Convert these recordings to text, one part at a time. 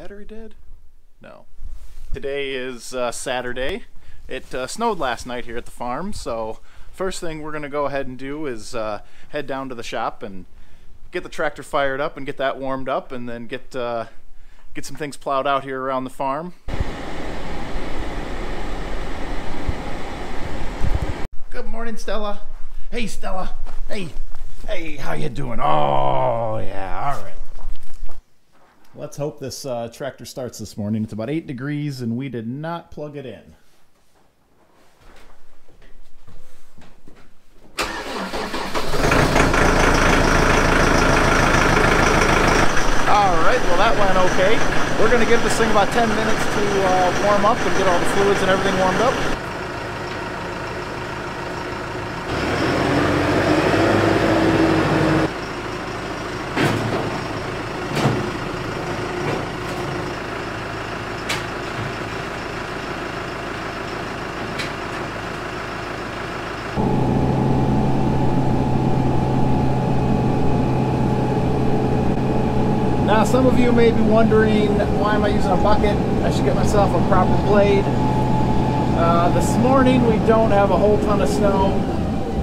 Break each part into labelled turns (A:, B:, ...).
A: battery dead? No. Today is uh, Saturday. It uh, snowed last night here at the farm, so first thing we're going to go ahead and do is uh, head down to the shop and get the tractor fired up and get that warmed up and then get, uh, get some things plowed out here around the farm. Good morning, Stella. Hey, Stella. Hey. Hey, how you doing? Oh, yeah, all right. Let's hope this uh, tractor starts this morning. It's about 8 degrees and we did not plug it in. All right, well that went okay. We're gonna give this thing about 10 minutes to uh, warm up and get all the fluids and everything warmed up. Some of you may be wondering, why am I using a bucket? I should get myself a proper blade. Uh, this morning, we don't have a whole ton of snow.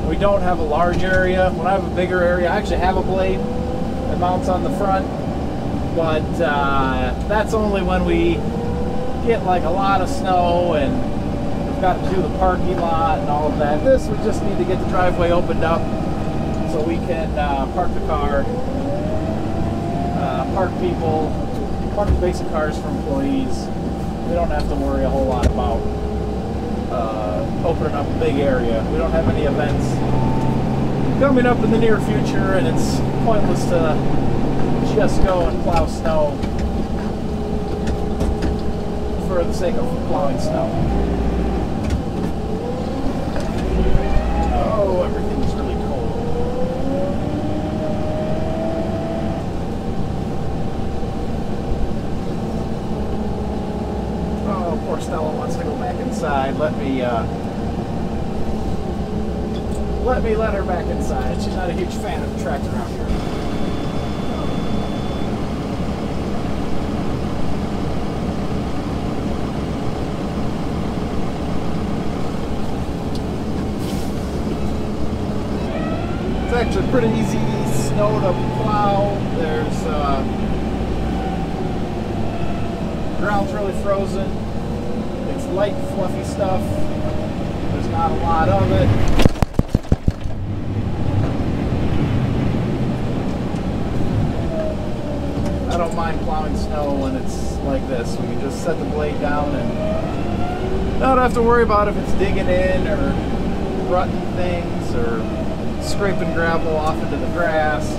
A: We don't have a large area. When I have a bigger area, I actually have a blade that mounts on the front. But uh, that's only when we get like a lot of snow and we've got to do the parking lot and all of that. This, we just need to get the driveway opened up so we can uh, park the car park people, park the basic cars for employees. We don't have to worry a whole lot about uh, opening up a big area. We don't have any events coming up in the near future, and it's pointless to just go and plow snow for the sake of plowing snow. Oh, everything's really cold. Oh, poor Stella wants to go back inside. Let me, uh, let me let her back inside. She's not a huge fan of tractor out here. It's actually pretty easy snow to plow. There's, uh, ground's really frozen. It's light, fluffy stuff. There's not a lot of it. I don't mind plowing snow when it's like this. We can just set the blade down and not have to worry about if it's digging in or rutting things or scraping gravel off into the grass.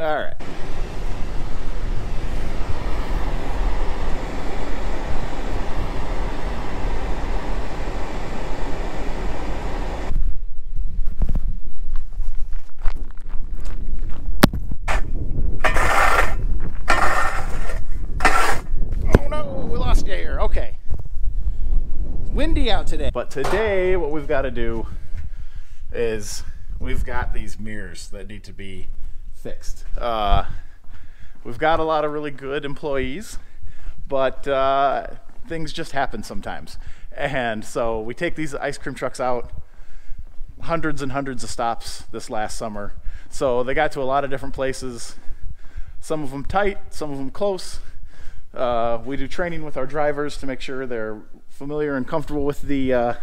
A: All right. Oh no, we lost you here. Okay. It's windy out today. But today, what we've got to do is we've got these mirrors that need to be fixed. Uh, we've got a lot of really good employees, but uh, things just happen sometimes. And so we take these ice cream trucks out, hundreds and hundreds of stops this last summer. So they got to a lot of different places, some of them tight, some of them close. Uh, we do training with our drivers to make sure they're familiar and comfortable with the uh,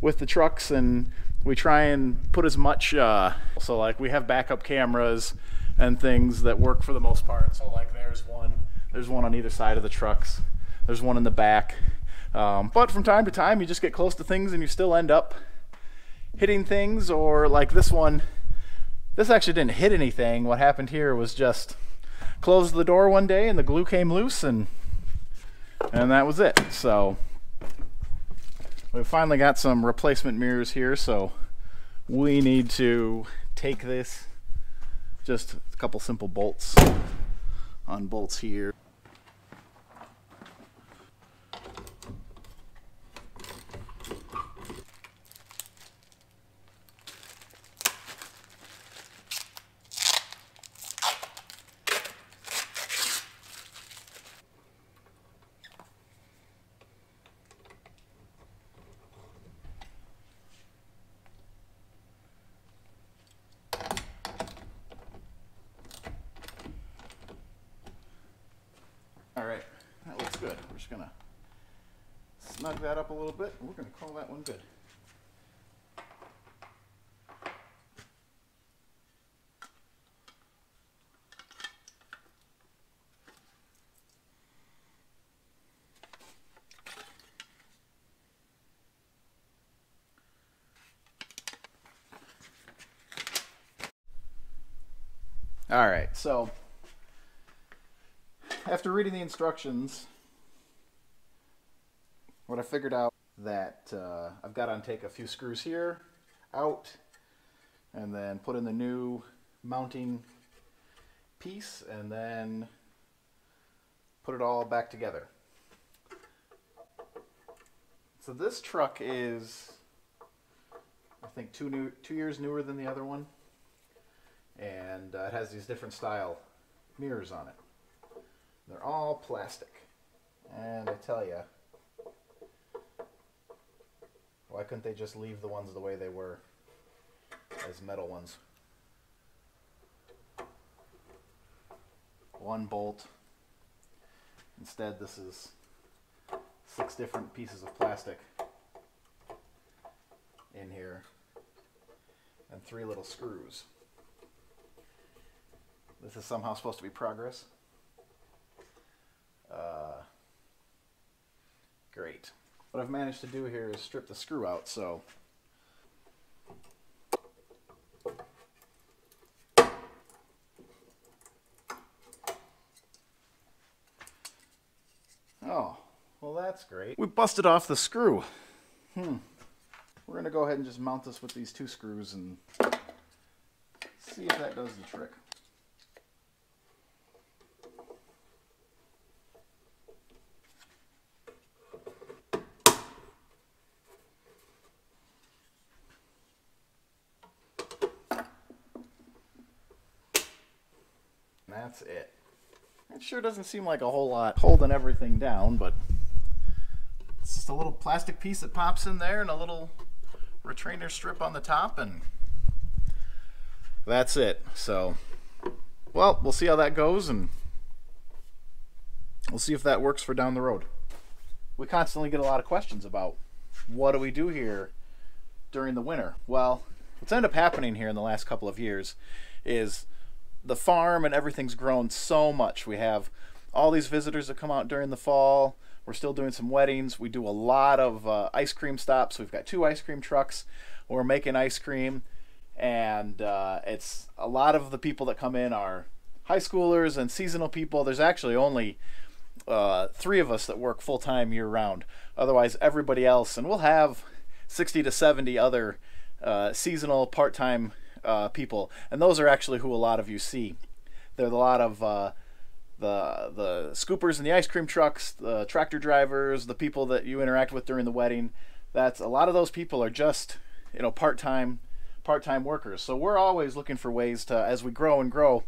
A: with the trucks, and we try and put as much. Uh, so like we have backup cameras and things that work for the most part. So like there's one, there's one on either side of the trucks. There's one in the back. Um, but from time to time, you just get close to things and you still end up hitting things, or like this one. This actually didn't hit anything. What happened here was just closed the door one day and the glue came loose and and that was it. So we finally got some replacement mirrors here, so we need to take this just a couple simple bolts on bolts here. All right, that looks good. We're just gonna snug that up a little bit. We're gonna call that one good. All right, so after reading the instructions, what I figured out that uh, I've got to untake a few screws here, out, and then put in the new mounting piece, and then put it all back together. So this truck is, I think, two new, two years newer than the other one, and uh, it has these different style mirrors on it. They're all plastic. And I tell you, why couldn't they just leave the ones the way they were as metal ones? One bolt. Instead, this is six different pieces of plastic in here and three little screws. This is somehow supposed to be progress. Uh, great. What I've managed to do here is strip the screw out, so Oh, well that's great. We busted off the screw. Hmm. We're going to go ahead and just mount this with these two screws and see if that does the trick. That's it. It sure doesn't seem like a whole lot holding everything down, but it's just a little plastic piece that pops in there and a little retainer strip on the top and that's it. So, well, we'll see how that goes and we'll see if that works for down the road. We constantly get a lot of questions about what do we do here during the winter? Well, what's ended up happening here in the last couple of years is the farm and everything's grown so much. We have all these visitors that come out during the fall. We're still doing some weddings. We do a lot of uh, ice cream stops. We've got two ice cream trucks. We're making ice cream, and uh, it's a lot of the people that come in are high schoolers and seasonal people. There's actually only uh, three of us that work full time year round. Otherwise, everybody else, and we'll have 60 to 70 other uh, seasonal part time uh, people, and those are actually who a lot of you see. There's a lot of uh, the the scoopers and the ice cream trucks, the tractor drivers, the people that you interact with during the wedding. That's a lot of those people are just you know part time part time workers. So we're always looking for ways to, as we grow and grow,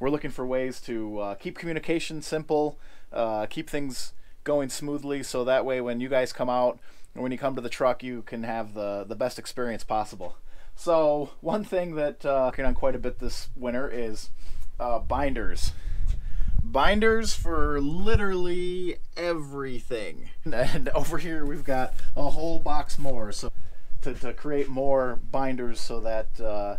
A: we're looking for ways to uh, keep communication simple, uh, keep things going smoothly, so that way when you guys come out or when you come to the truck, you can have the the best experience possible. So one thing that uh, working on quite a bit this winter is uh, binders. binders for literally everything. And over here we've got a whole box more. So to, to create more binders so that uh,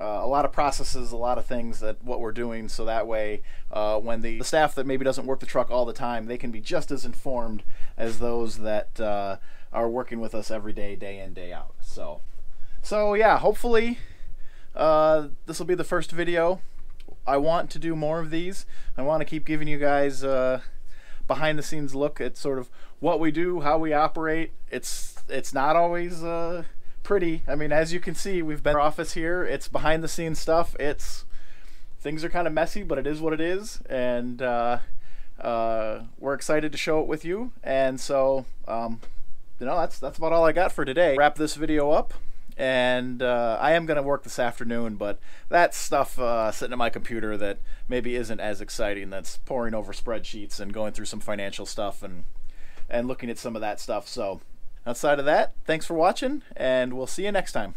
A: uh, a lot of processes, a lot of things that what we're doing, so that way uh, when the, the, staff that maybe doesn't work the truck all the time, they can be just as informed as those that uh, are working with us every day, day in, day out. So, so yeah, hopefully uh, this will be the first video. I want to do more of these. I want to keep giving you guys uh, behind the scenes look at sort of what we do, how we operate. It's it's not always uh, pretty. I mean, as you can see, we've been office here. It's behind the scenes stuff. It's things are kind of messy, but it is what it is, and uh, uh, we're excited to show it with you. And so, um, you know, that's that's about all I got for today. Wrap this video up and uh, I am going to work this afternoon, but that's stuff uh, sitting at my computer that maybe isn't as exciting. That's pouring over spreadsheets and going through some financial stuff and and looking at some of that stuff. So outside of that, thanks for watching, and we'll see you next time.